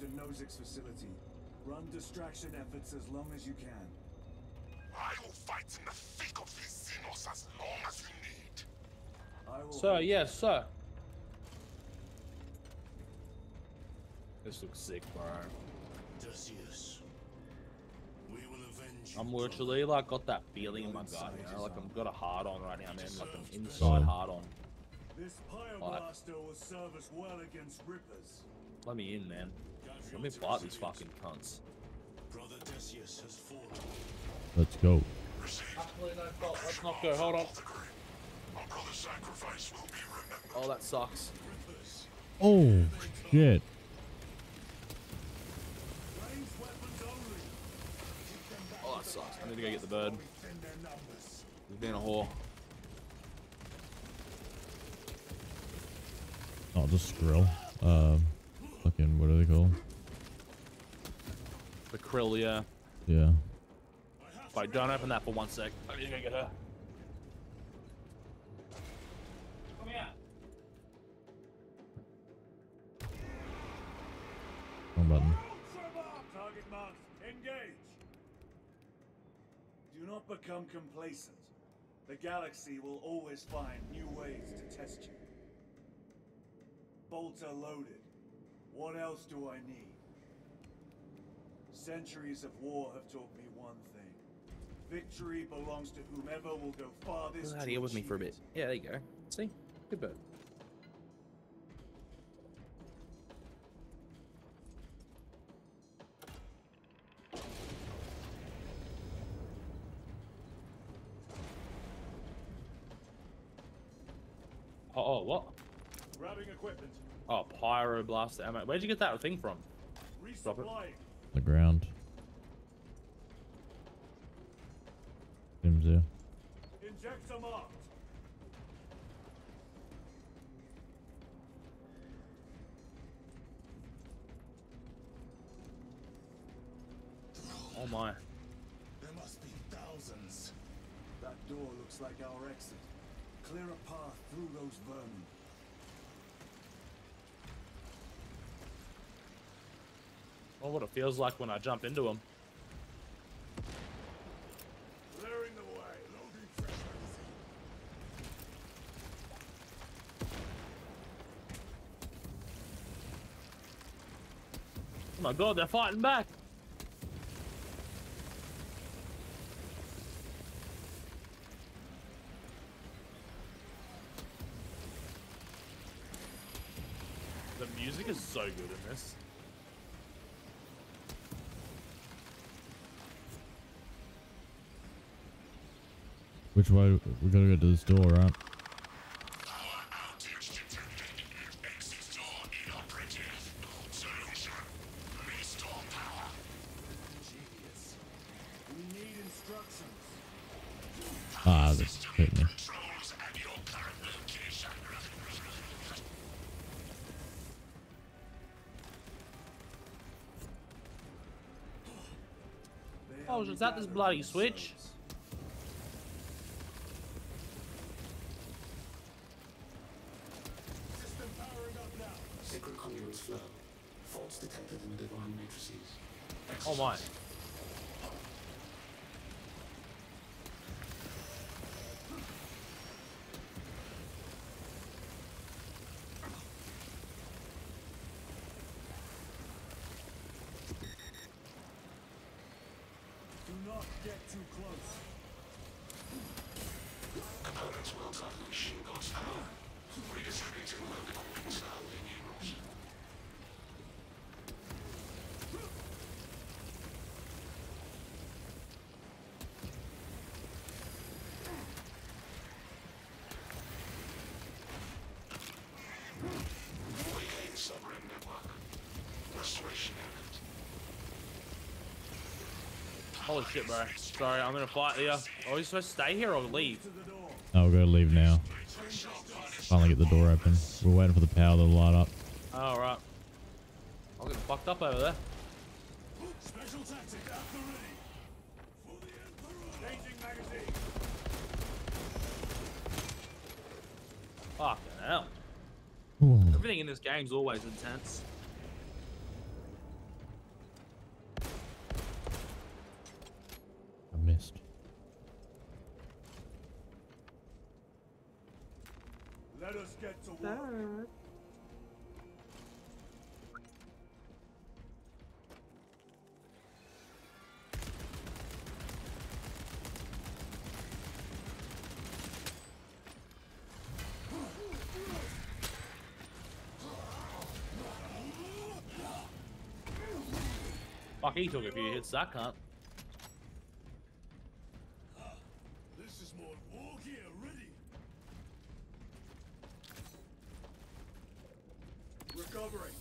arrived at Nozick's facility. Run distraction efforts as long as you can. I will fight in the thick of these Xenos as long as you need. I will Sir, yes, sir. This looks sick, bro. Decius, we will avenge I'm you, literally like got that feeling in my gut, you know, like I'm got a hard on right now, man, like an inside hard on. This Pyroblast will serve us well against Rippers. Let me in, man. Let me fight these fucking cunts. Brother Decius has fallen. Let's go. Let's not go. Hold on. Our brother's sacrifice will be remembered. Oh, that sucks. Oh, shit. Ranged weapons only. Oh, that sucks. I need to go get the bird. Thin their numbers. He's being a whore. Oh, just Skrill. Um, fucking, what are they called? The krill, yeah. Yeah. Wait, don't open that for one sec. I need to get her. Come here. Wrong button. Target marked. Engage. Do not become complacent. The galaxy will always find new ways to test you. Bolts are loaded. What else do I need? Centuries of war have taught me one thing. Victory belongs to whomever will go farthest. To here with me for a bit. Yeah, there you go. See? Good bird. Oh, oh, what? Grabbing equipment. Oh, pyroblast ammo. Where'd you get that thing from? Resupplying. The ground. Tim's there. Injector marked. Oh my. There must be thousands. That door looks like our exit. Clear a path through those vermin. Oh, what it feels like when I jump into them. Clearing the way. Loading fresh. Oh my god, they're fighting back. The music is so good in this. Which way? We gotta go to this door, right? Ah, me. Oh, is that this bloody switch? service. System powering up now. Sacred conduits flow. Faults detected in the divine matrices. Oh my. Do not get too close. Components will machine god's power. Redistributing local surrounding units. Weakening shit, bro. Sorry, I'm gonna fight here. Are we supposed to stay here or leave? To. Oh, we're gonna leave now. Finally get the door open. We're waiting for the power to light up. Alright. I'm getting fucked up over there. Special tactic at the ready. For the Emperor. Changing magazine. Fucking hell. Ooh. Everything in this game's always intense. Fuck, he took a few hits, that cunt. This is more war gear ready. Recovering.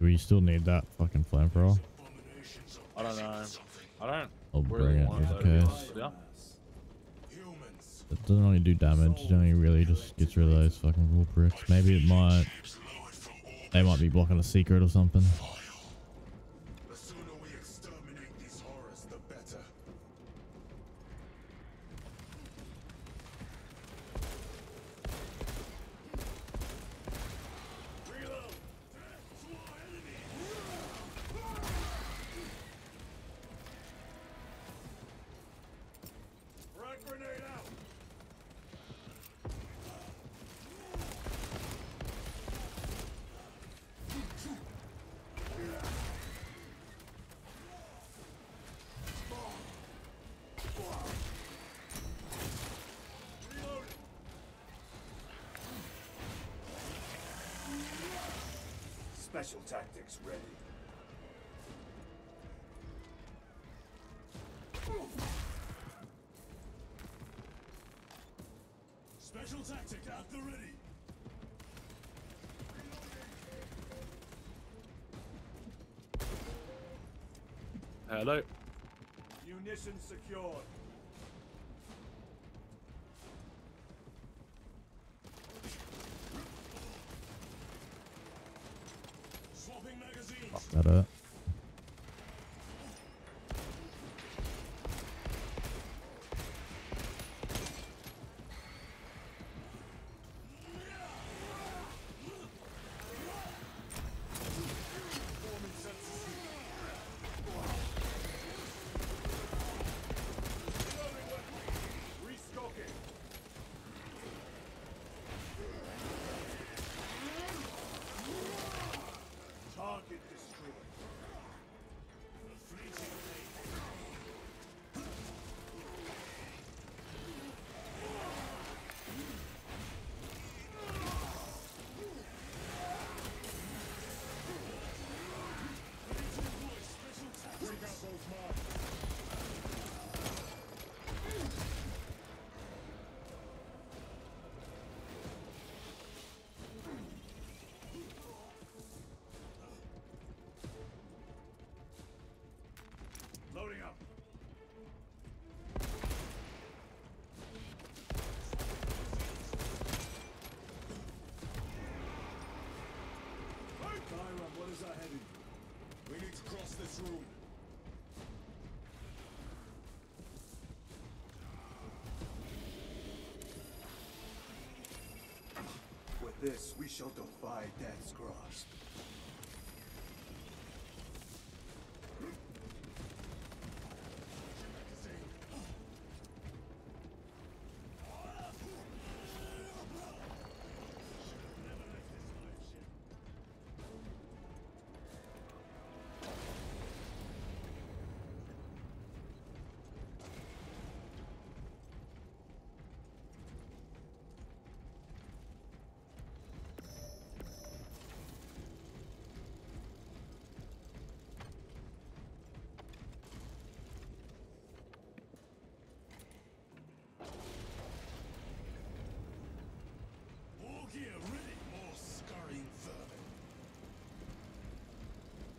Do we still need that fucking flamethrower? I don't know. I don't I'll really bring it want just those. in case. Yeah. It doesn't really do damage, it only really just gets rid of those fucking rule bricks. Maybe it might... They might be blocking a secret or something. Special tactics ready. Special tactic at the ready! Hello. Munitions secured. This, we shall defy death's grasp.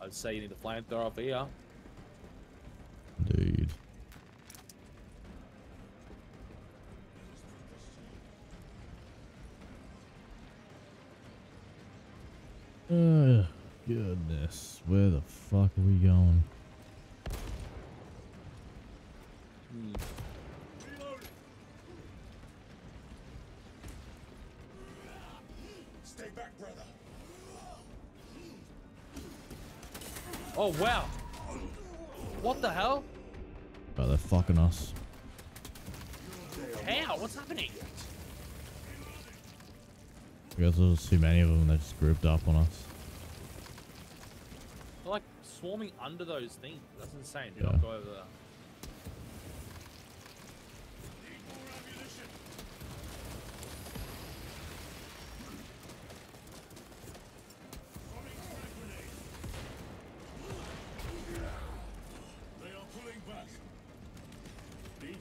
I'd say you need a flamethrower up here. Dude. Uh, goodness. Where the fuck are we going? Reloading. Oh wow. What the hell? Oh, they're fucking us. How? What's happening? I guess there's too many of them and they just grouped up on us. They're like swarming under those things. That's insane. Do Yeah. not go over there.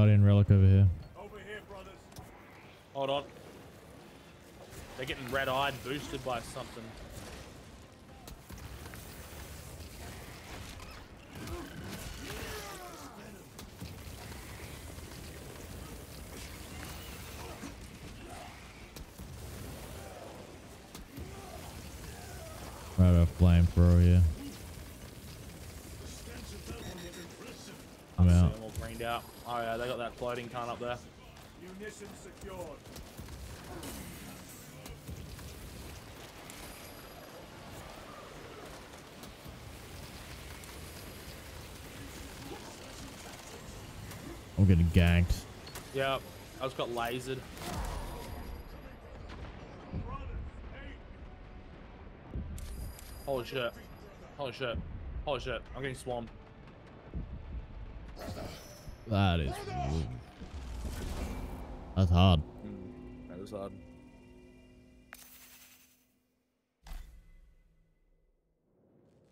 Guardian relic over here. Over here, brothers. Hold on. They're getting red-eyed, boosted by something. I have a flamethrower here. I'm See out. them all greened out. Oh yeah, they got that floating cunt up there. Munitions secured. I'm getting ganked. Yep. I just got lasered. Holy shit. Holy shit. Holy shit. I'm getting swarmed. That is. That's hard. Mm, that was hard.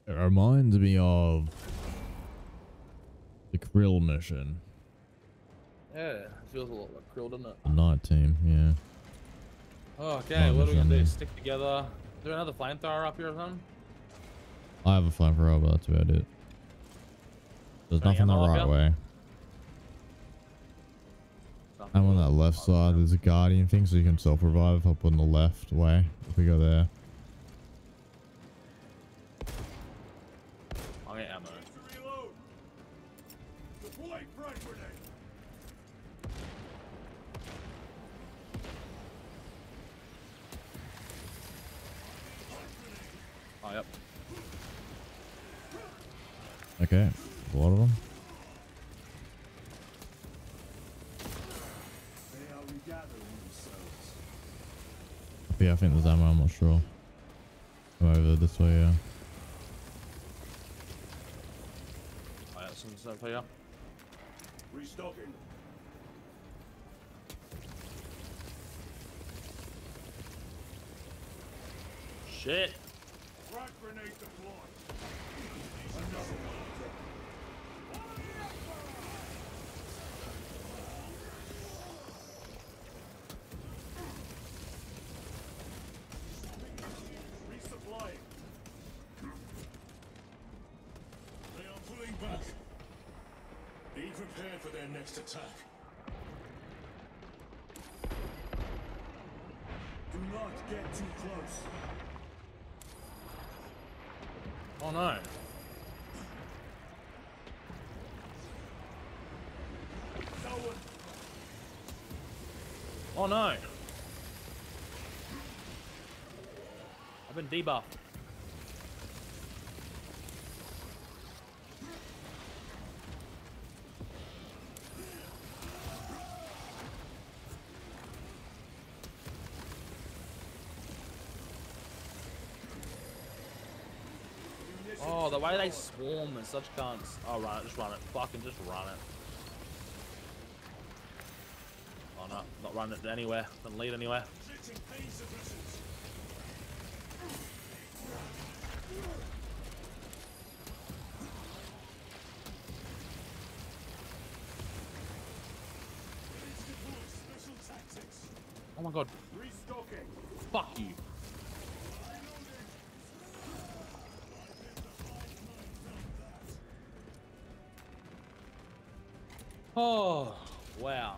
It reminds me of the Krill mission. Yeah, feels a lot like Krill, doesn't it? The night team, yeah. Okay, Oh, what are we gonna do? Stick together. Is there another flamethrower up here or something? I have a flamethrower, but that's about it. There's Any nothing the right way. I'm on that left side. There's a guardian thing, so you can self-revive up on the left way. If we go there. Yeah, I think there's ammo. I'm not sure. Come over this way, yeah. Oh, yeah, some stuff here. Restocking. Shit. Frag grenade deployed. Resupplying. They are pulling back. Be prepared for their next attack. Do not get too close. Oh no. Oh no. I've been debuffed. Swarm and such cunts. Oh, run it, just run it. Fucking just run it. Oh no, not running it anywhere. Doesn't lead anywhere. Oh my god, restocking. fuck you. Wow.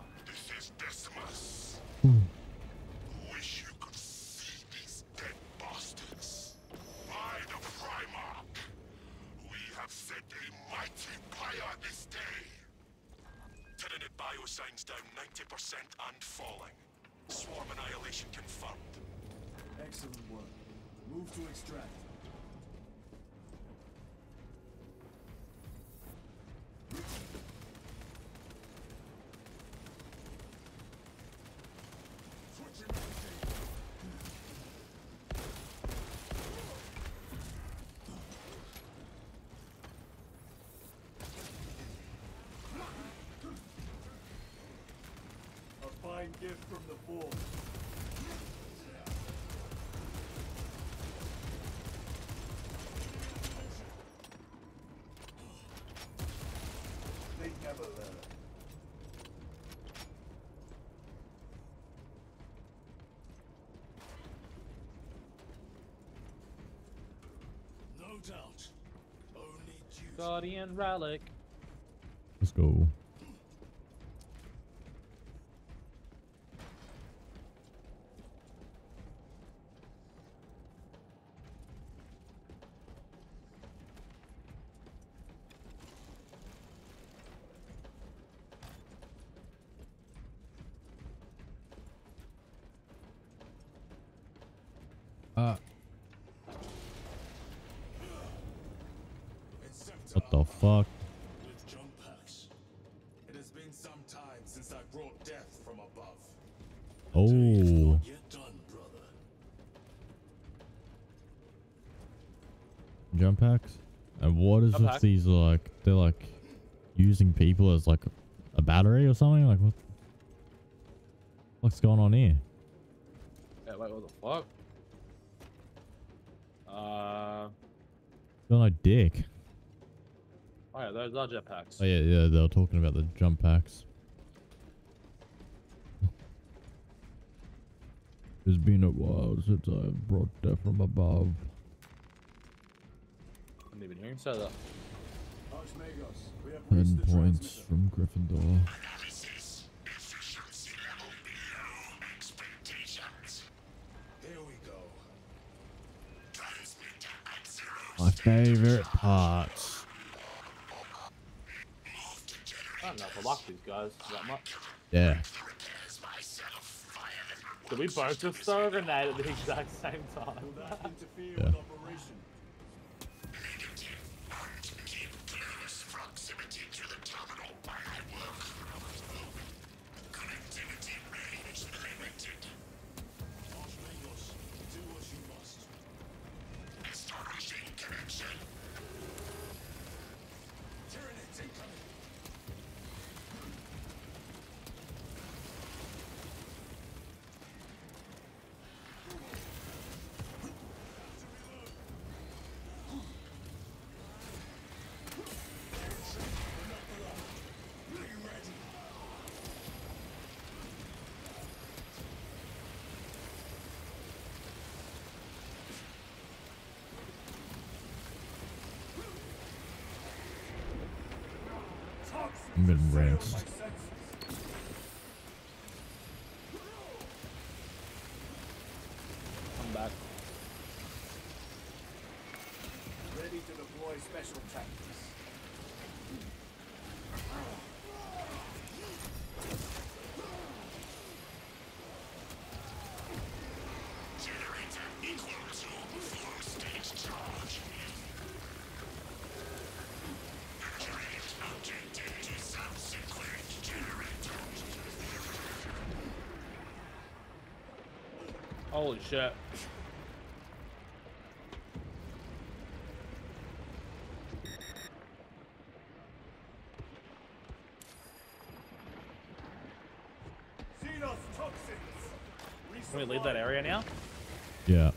A fine gift from the Forge. They never learn. No doubt. Only duty. Guardian relic. Let's go. Uh, Inceptor what the fuck? with jump packs. It has been some time since I brought death from above. It's Oh, done, brother. jump packs. And what is with these like? They're like using people as like a battery or something. Like what? What's going on here? Yeah, wait, what the fuck? Uh, Got no dick. oh yeah, those are jetpacks. Oh yeah, yeah. They were talking about the jump packs. It's been a while since I brought death from above. I didn't even hear him say that. Archmagos, we have Ten points from Gryffindor. Favorite parts. Move to generate I don't know if I like these guys that much. Yeah. repairs myself. Fire Did we both just throw a grenade at the exact same time? Will that interfere Yeah. with operation? negative. And keep close proximity to the terminal while I work. Connectivity range limited. Archmagos, do what you must. Establishing connection. Tyranids incoming. I'm getting rinsed. My senses. Come back. Ready to deploy special tactics. Generator equal to full stage charge. Accurate objective to subsequent generator. Holy shit. Xenos toxins. Can we leave that area now? Yeah.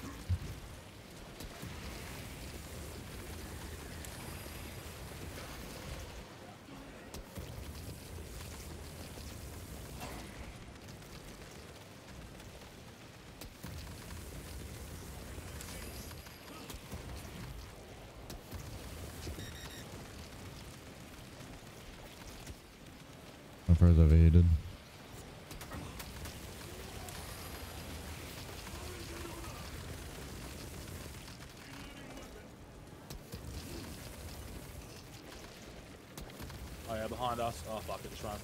Yeah, behind us. Oh fuck it, just run.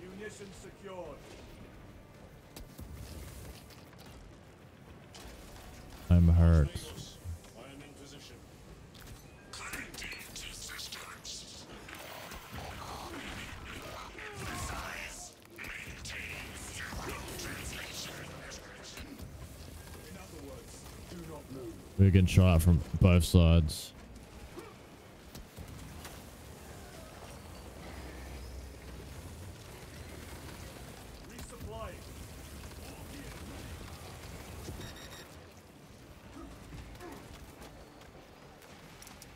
Munitions secured. I'm hurt. I am in position. Connecting to systems. Precise. Maintain zero translation. In other words, do not move. We're getting shot from both sides. Resupplying.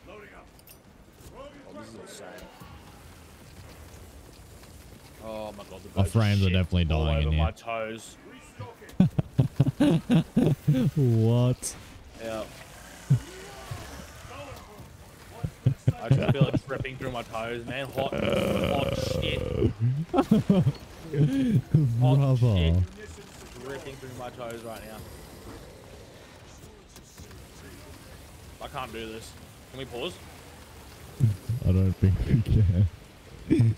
Loading up. Throwing Oh, a this is crack insane. Oh my god, the Our birds frames are shit definitely all dying in over here. my toes. What? Yeah. Going for it. Watch for the I just feel it dripping through my toes, man. Hot, hot shit. Hot Brother. shit dripping through my toes right now. I can't do this. Can we pause? I don't think we can.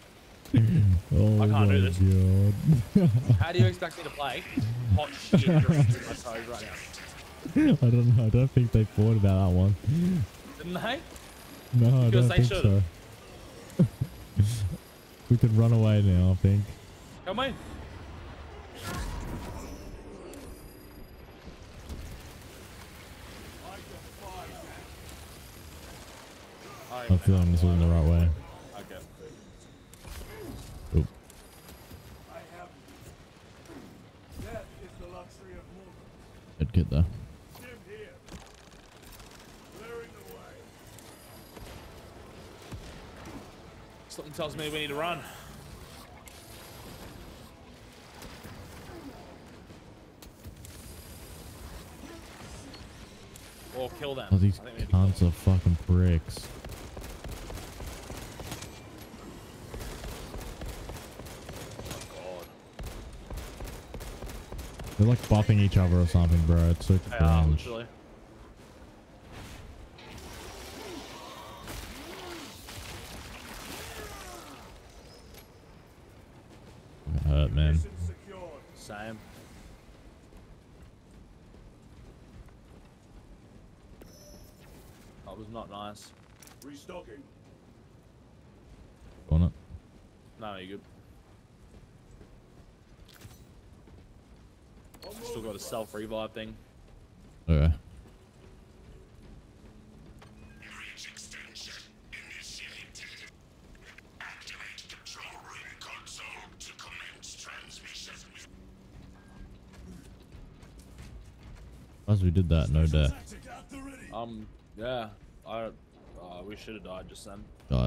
Oh I can't do this. god. How do you expect me to play hot shit through my toes right now? I don't know. I don't think they thought about that one. Didn't they? No, I don't they think so. we can run away now, I think. Come on. I'm feeling this isn't the right way. Of mortals. Good kid though. Stim here. Clearing. Something tells me we need to run. Or kill them. Oh, these I think we need to kill cunts are fucking pricks. them. God. They're like buffing each other or something, bro. It's so They are, cringe. literally. Fucking hurt, man. Same. That was not nice. Restocking. On it. No, you're good. Still got a self revive thing. Okay. Reach extension initiated. Activate control room console to commence transmission. As we did that, no death. Tactic at the ready. Um, yeah. I, uh, we should have died just then. Died,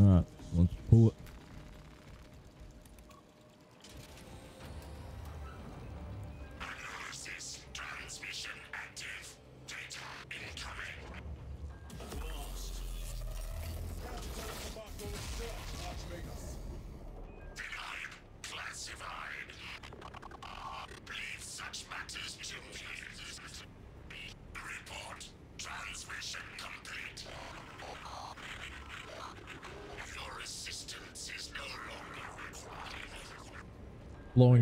Alright, let's pull it.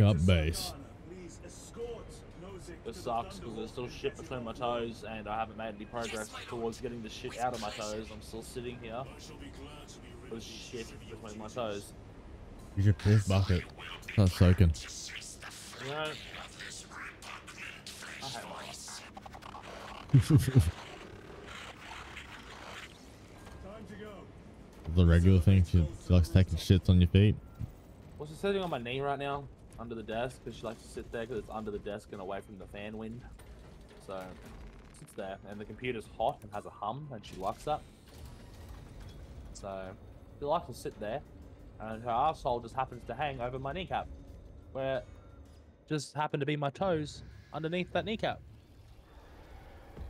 Up base. This the sucks because there's still shit between my toes and I haven't made any progress towards getting the shit out of my toes. I'm still sitting here with shit between my toes. Use your fifth bucket. That's soaking. You know, This repugnant I hate my life. Time to go. the regular thing, she likes taking shits on your feet. What's she's sitting on my knee right now under the desk because she likes to sit there because it's under the desk and away from the fan wind. So, sits there and the computer's hot and has a hum and she likes that. So, she likes to sit there and her asshole just happens to hang over my kneecap where just happen to be my toes underneath that kneecap.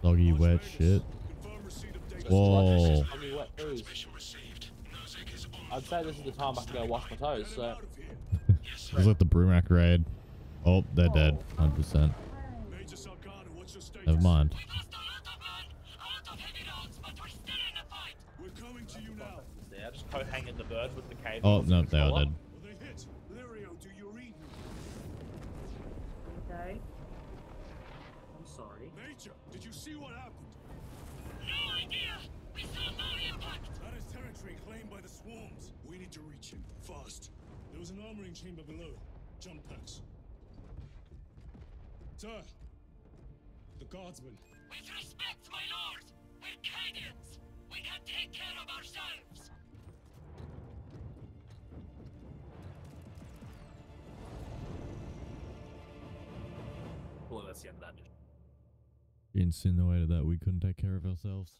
Doggy wet shit. Confirm receipt of data. Whoa. Ugly wet toes. received. Nozick is on I I'd say this is the time I can go wash my toes. So Out of here. Yes, It the Brumac raid. Oh, they're dead. 100%. Major Salgado, what's your status? Never mind. We lost a lot of an armoring chamber below. Jump packs. Sir, the guardsmen. With respect, my lord, we're Cadians. We can take care of ourselves. Well, that's the end of that. Insinuated that we couldn't take care of ourselves.